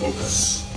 focus.